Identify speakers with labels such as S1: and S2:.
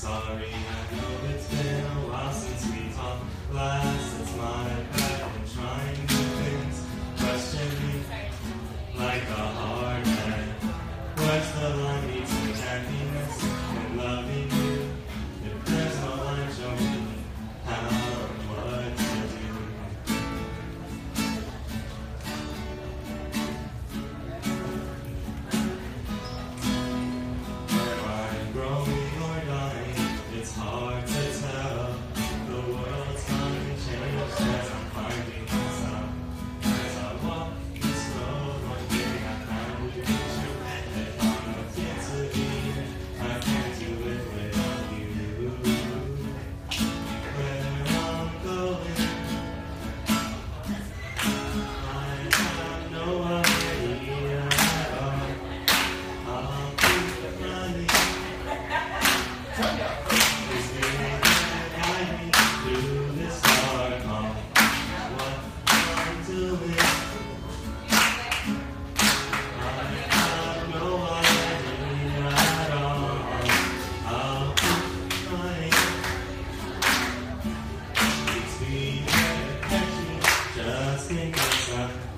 S1: Sorry, I know it's been a while since we talked last. It's my bad. I'm trying. Sneakers.